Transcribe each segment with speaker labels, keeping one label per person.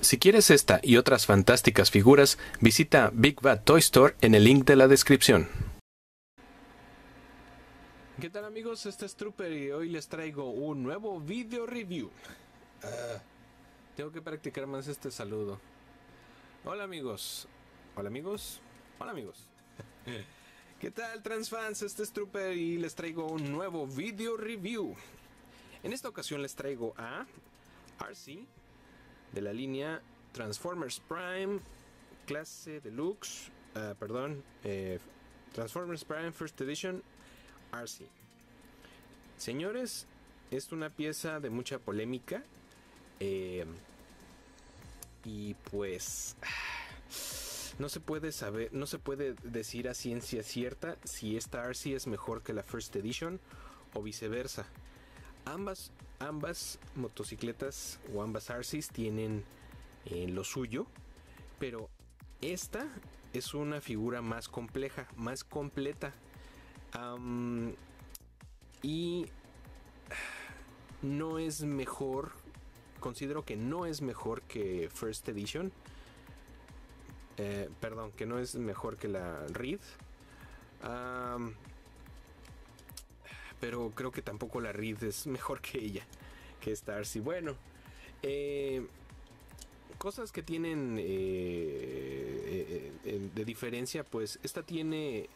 Speaker 1: Si quieres esta y otras fantásticas figuras, visita Big Bad Toy Store en el link de la descripción. ¿Qué tal amigos? Este es Trooper y hoy les traigo un nuevo video review. Ah, tengo que practicar más este saludo. Hola amigos. Hola amigos. Hola amigos. ¿Qué tal transfans? Este es Trooper y les traigo un nuevo video review. En esta ocasión les traigo a RC de la línea Transformers Prime clase deluxe, uh, perdón, eh, Transformers Prime First Edition RC. Señores, es una pieza de mucha polémica eh, y pues no se puede saber, no se puede decir a ciencia cierta si esta RC es mejor que la First Edition o viceversa. Ambas ambas motocicletas o ambas RCs tienen eh, lo suyo, pero esta es una figura más compleja, más completa. y no es mejor, considero que no es mejor que First Edition. Eh, perdón, que no es mejor que la Reed pero creo que tampoco la Reed es mejor que ella, que Starcy. Bueno, eh, cosas que tienen eh, eh, de diferencia, pues esta tiene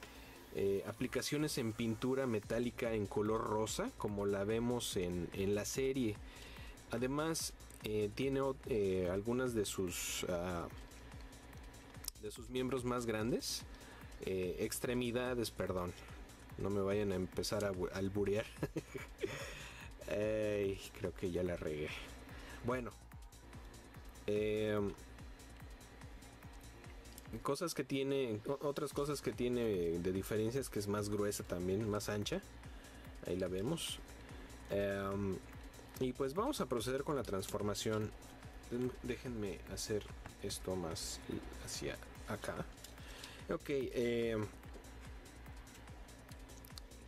Speaker 1: aplicaciones en pintura metálica en color rosa, como la vemos en, la serie. Además, tiene algunas de sus ah, de sus miembros más grandes, extremidades, perdón, no me vayan a empezar a alburear. creo que ya la regué. Bueno. Em, cosas que tiene. Otras cosas que tiene de diferencias que es más gruesa también, más ancha. Ahí la vemos. Em, y pues vamos a proceder con la transformación. Déjenme hacer esto más hacia acá. Ok. Eh,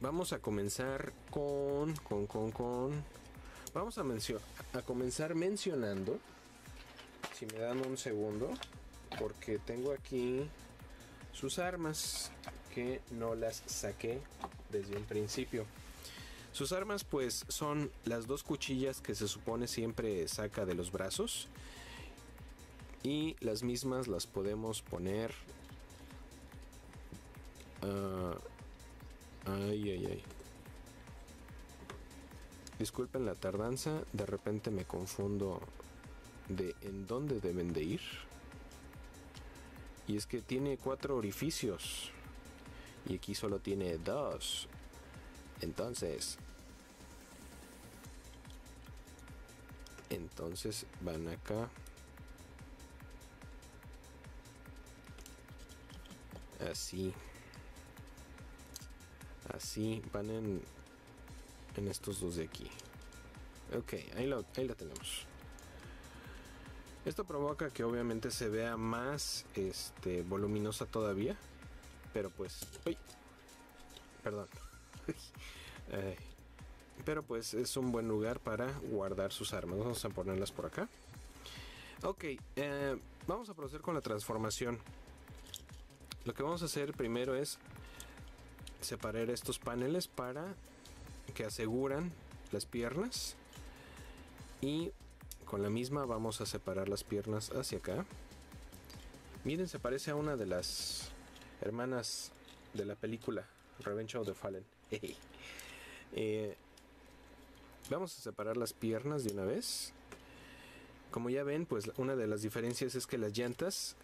Speaker 1: vamos a comenzar con, con, con, con. Vamos a, a comenzar mencionando, si me dan un segundo, porque tengo aquí sus armas que no las saqué desde un principio. Sus armas pues son las dos cuchillas que se supone siempre saca de los brazos. Y las mismas las podemos poner uh, Ay, ay, ay. Disculpen la tardanza, de repente me confundo de en dónde deben de ir. Y es que tiene cuatro orificios. Y aquí solo tiene dos. Entonces... Entonces van acá. Así. Así van en, en estos dos de aquí. Ok, ahí, lo, ahí la tenemos. Esto provoca que obviamente se vea más este, voluminosa todavía. Pero pues... Uy, perdón. pero pues es un buen lugar para guardar sus armas. Vamos a ponerlas por acá. Ok, eh, vamos a proceder con la transformación. Lo que vamos a hacer primero es separar estos paneles para que aseguran las piernas. Y con la misma vamos a separar las piernas hacia acá. Miren se parece a una de las hermanas de la película Revenge of the Fallen. Eh, vamos a separar las piernas de una vez. Como ya ven pues una de las diferencias es que las llantas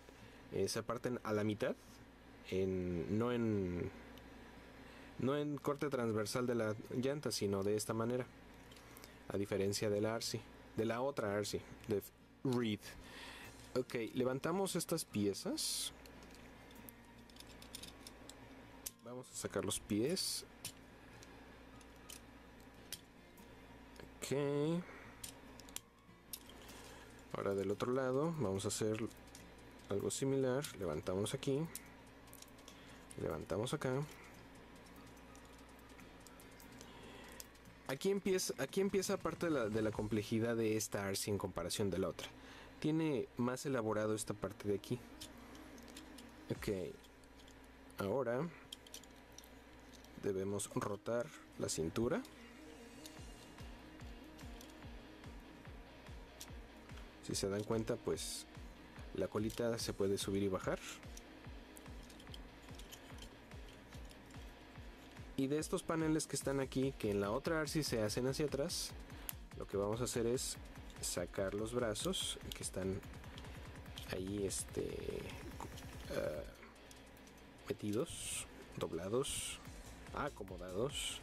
Speaker 1: eh, se parten a la mitad en, no en no en corte transversal de la llanta, sino de esta manera. A diferencia de la RC, de la otra RC, de Reed. Ok, levantamos estas piezas. Vamos a sacar los pies. Ok. Ahora del otro lado vamos a hacer algo similar. Levantamos aquí. Levantamos acá. Aquí empieza, aquí empieza parte de la, complejidad de esta RC en comparación de la otra. tiene más elaborado esta parte de aquí. Ok, ahora debemos rotar la cintura. Si se dan cuenta, pues la colita se puede subir y bajar. Y de estos paneles que están aquí, que en la otra ARSI se hacen hacia atrás, lo que vamos a hacer es sacar los brazos que están ahí este uh, metidos, doblados, acomodados.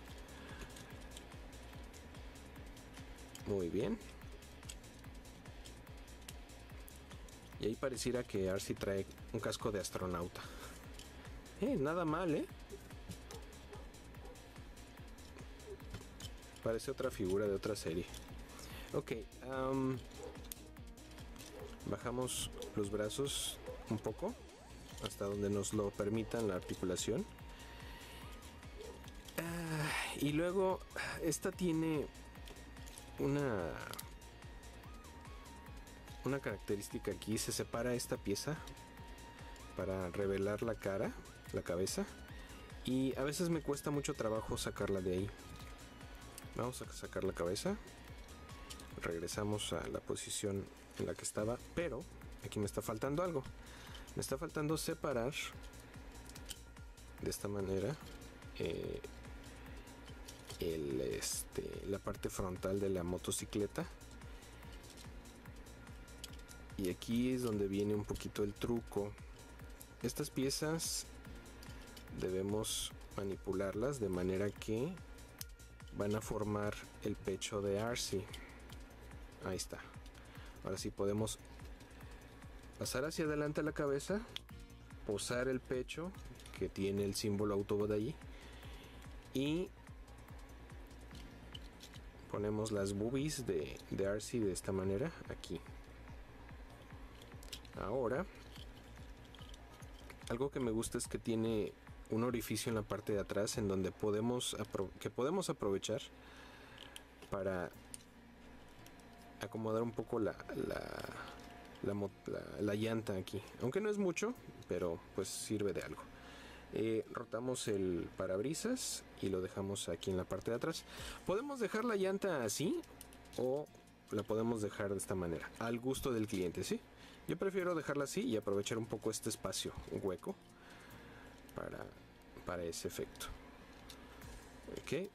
Speaker 1: Muy bien. Y ahí pareciera que Arsi trae un casco de astronauta. Eh, nada mal, ¿eh? Parece otra figura de otra serie. Ok, bajamos los brazos un poco hasta donde nos lo permitan la articulación. Ah, y luego, esta tiene una una característica aquí se separa esta pieza para revelar la cara la cabeza y a veces me cuesta mucho trabajo sacarla de ahí vamos a sacar la cabeza. Regresamos a la posición en la que estaba pero aquí me está faltando algo. Me está faltando separar de esta manera eh, este, la parte frontal de la motocicleta. Y aquí es donde viene un poquito el truco. Estas piezas debemos manipularlas de manera que van a formar el pecho de Arcee ahí está. Ahora sí podemos pasar hacia adelante la cabeza posar el pecho que tiene el símbolo Autobot allí y ponemos las boobies de, de de esta manera aquí. Ahora algo que me gusta es que tiene un orificio en la parte de atrás en donde podemos que podemos aprovechar para acomodar un poco la, la, llanta aquí. Aunque no es mucho, pero pues sirve de algo. Eh, rotamos el parabrisas y lo dejamos aquí en la parte de atrás. Podemos dejar la llanta así o la podemos dejar de esta manera, al gusto del cliente, ¿sí? Yo prefiero dejarla así y aprovechar un poco este espacio hueco para, para ese efecto. Ok.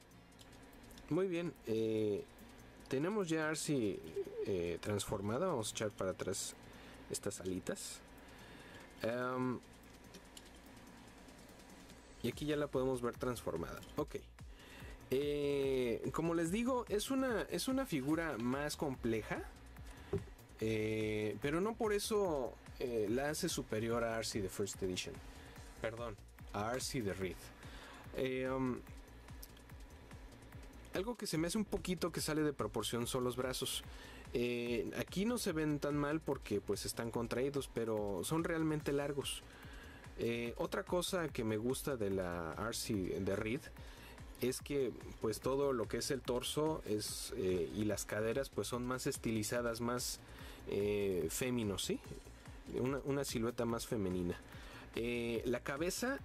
Speaker 1: Muy bien. Eh, tenemos ya Arsi eh, transformada. Vamos a echar para atrás estas alitas. y aquí ya la podemos ver transformada. Ok. Eh, como les digo, es una, es una figura más compleja. Pero no por eso la hace superior a Arsi de First Edition. Perdón, a Arsi de Reed. Algo que se me hace un poquito que sale de proporción son los brazos. Eh, aquí no se ven tan mal porque pues están contraídos, pero son realmente largos. Eh, otra cosa que me gusta de la RC de Reed es que pues todo lo que es el torso es, eh, y las caderas pues son más estilizadas, más féminos, ¿sí? Una, silueta más femenina. la cabeza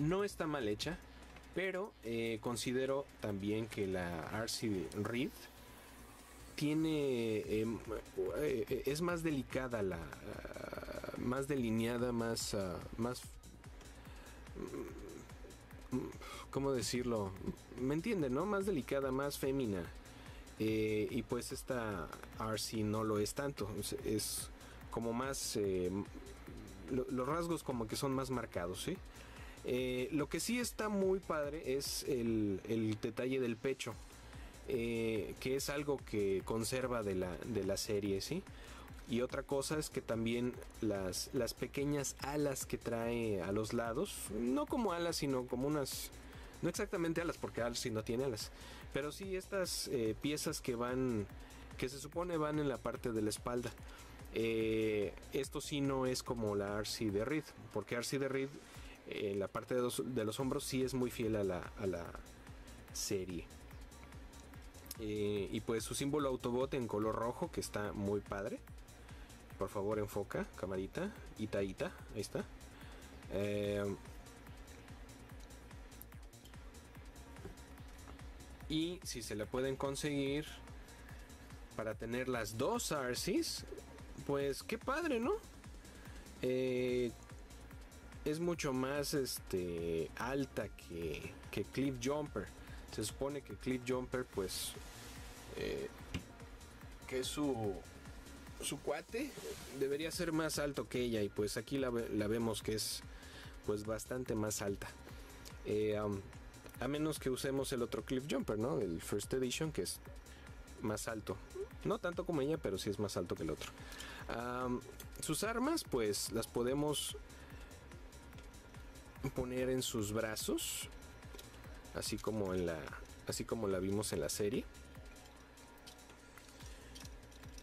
Speaker 1: no está mal hecha pero eh, considero también que la RC Reed tiene em, eh, es más delicada la más delineada más uh, más mm, cómo decirlo me entienden no más delicada más fémina. Eh, y pues esta RC no lo es tanto. Es, como más los rasgos como que son más marcados sí eh, lo que sí está muy padre es el, detalle del pecho, eh, que es algo que conserva de la, de la serie, ¿sí? Y otra cosa es que también las, las pequeñas alas que trae a los lados, no como alas, sino como unas, no exactamente alas, porque alas no tiene alas, pero sí estas eh, piezas que van, que se supone van en la parte de la espalda. esto sí no es como la RC de Reed, porque RC de Reed eh, la parte de los, hombros sí es muy fiel a la, serie. Eh, y pues su símbolo Autobot en color rojo, que está muy padre. Por favor, enfoca, camarita. Ita, ita, ahí está. Eh, y si se le pueden conseguir para tener las dos RCs, pues qué padre, ¿no? Eh, es mucho más este, alta que, que Cliff Jumper. Se supone que Cliff Jumper, pues, eh, que su, su cuate debería ser más alto que ella. Y pues aquí la, vemos que es pues bastante más alta. Eh, a menos que usemos el otro Cliff Jumper, ¿no? El First Edition, que es más alto. No tanto como ella, pero sí es más alto que el otro. sus armas, pues las podemos poner en sus brazos, así como en la, así como la vimos en la serie.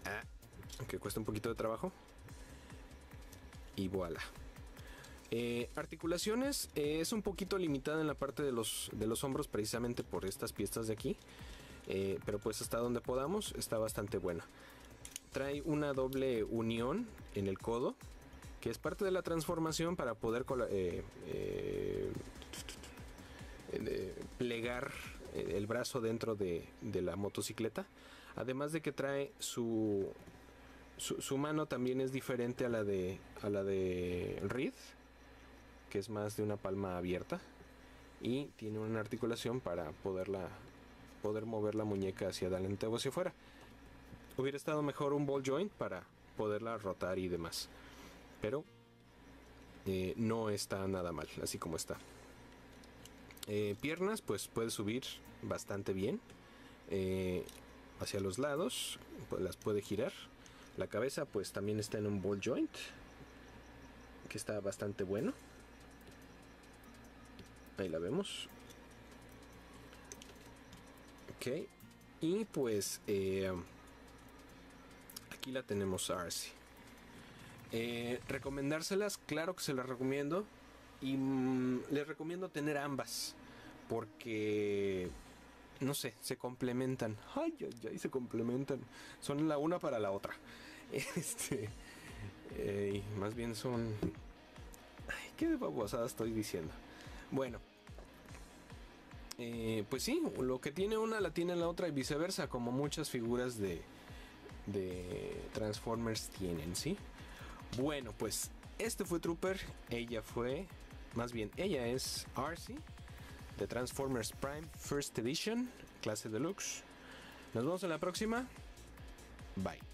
Speaker 1: Ah, que cuesta un poquito de trabajo. Y voilà. Eh, articulaciones eh, es un poquito limitada en la parte de los, de los hombros precisamente por estas piezas de aquí. Eh, pero pues hasta donde podamos está bastante buena. Trae una doble unión en el codo, es parte de la transformación para poder eh, eh, plegar el brazo dentro de, la motocicleta. Además de que trae su, su, mano también es diferente a la de a la de Reed, que es más de una palma abierta y tiene una articulación para poderla poder mover la muñeca hacia adelante o hacia afuera. Hubiera estado mejor un ball joint para poderla rotar y demás. Pero eh, no está nada mal, así como está. Eh, piernas, pues puede subir bastante bien. Eh, hacia los lados, pues las puede girar. La cabeza, pues también está en un ball joint. Que está bastante bueno. Ahí la vemos. Ok. Y pues aquí la tenemos Arcee. Eh, recomendárselas, claro que se las recomiendo. Y mm, les recomiendo tener ambas. Porque, no sé, se complementan. Ay, ay, ay, se complementan. Son la una para la otra. Este, eh, más bien son... Ay, qué babosada estoy diciendo. Bueno, eh, pues sí, lo que tiene una la tiene la otra y viceversa, como muchas figuras de, de Transformers tienen, ¿sí? Bueno, pues este fue Trooper, ella fue, más bien, ella es RC de Transformers Prime First Edition, clase deluxe. Nos vemos en la próxima. Bye.